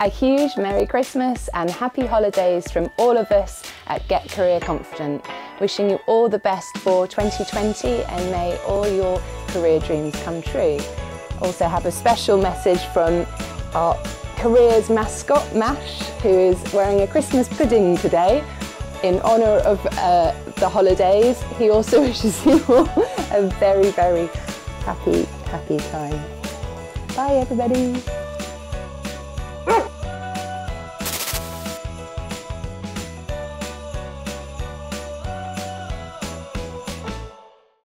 A huge Merry Christmas and Happy Holidays from all of us at Get Career Confident. Wishing you all the best for 2020 and may all your career dreams come true. Also have a special message from our careers mascot, Mash, who is wearing a Christmas pudding today in honour of uh, the holidays. He also wishes you all a very, very happy, happy time. Bye everybody.